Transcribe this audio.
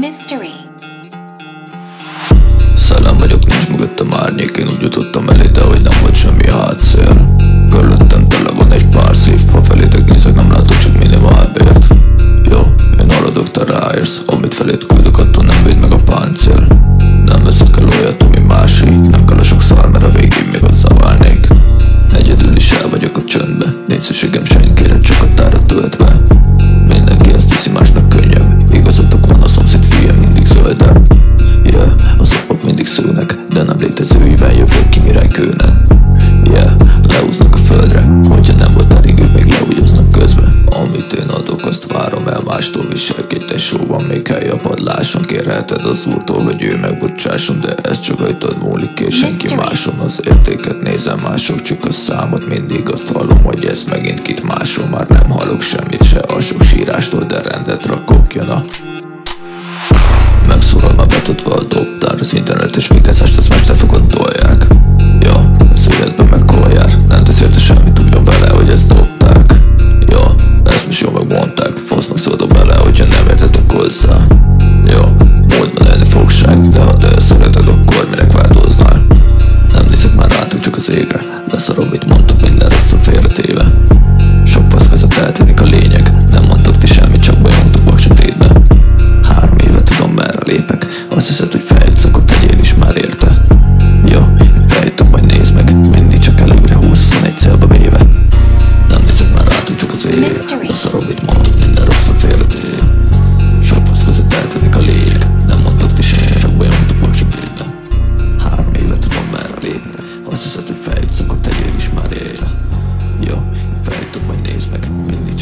Mystery. Szellem vagyok, nincs mögöttem árnyék. Én úgy jutottam elé, de hogy nem volt semmi hátszél. Körülöttem tele van egy pár szív Ha felétek. Nézek, nem látok csak minimálbért Jó, én arra te ráérsz. Amit felét küldök, attól nem véd meg a páncél. Nem veszek el olyat, ami másé Nem kell a sok szar, mert a végén még ott zaválnék Egyedül is el vagyok a csöndbe. Nincs szükségem senkire, csak a tára töltve várom el mástól Viselkedj tesóban, még hely a padláson. Kérheted az úrtól, hogy ő megbocsásson De ez csak rajtad múlik, és senki máson Az értéket nézem mások, csak a számot. Mindig azt hallom, hogy ez megint kit máson Már nem hallok semmit se a sok sírástól De rendet rakok, jön a Megszólal már betötve a dobtár. Az internetes vigyázást azt mesterfokon tolják. Ja, serobit feljutsz, akkor tegyél is már ére Jó, feljutod, majd nézd meg, mindig